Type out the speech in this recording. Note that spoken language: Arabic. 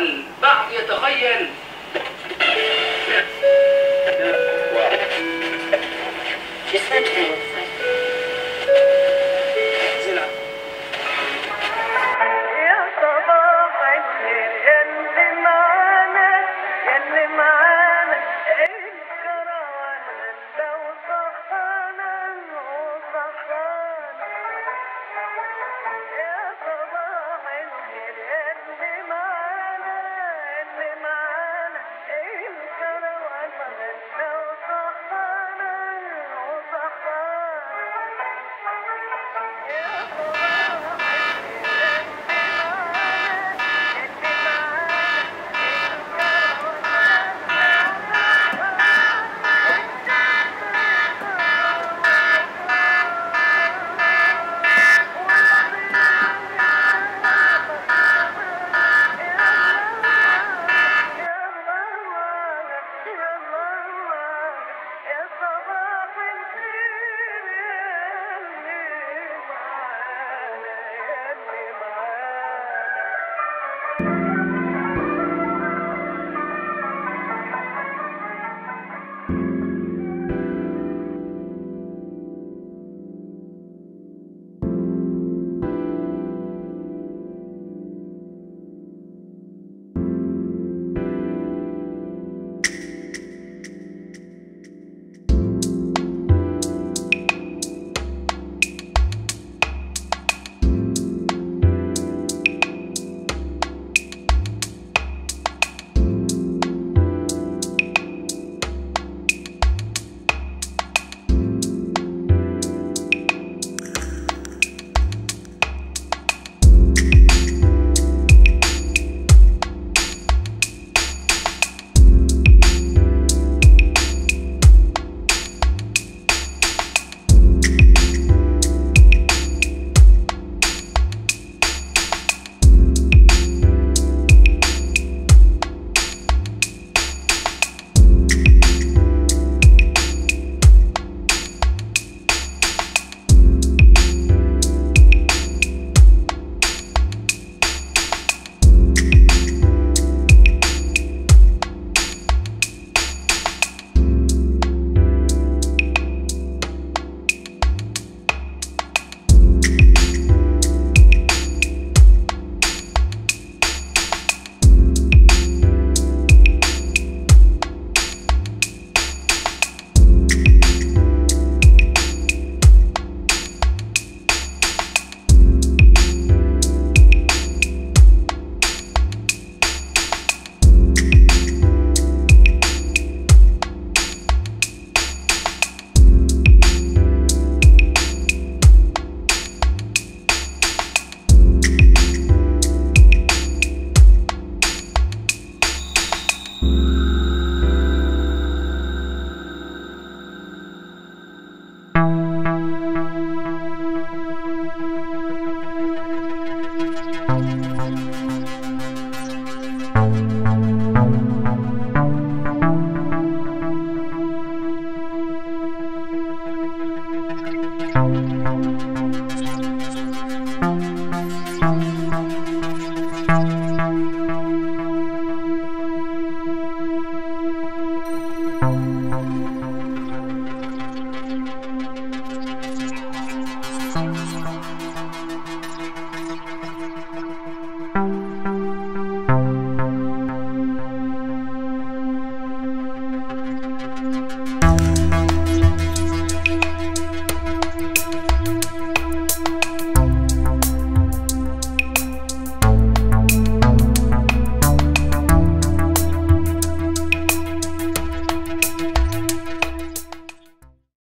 البعض يتخيل. يا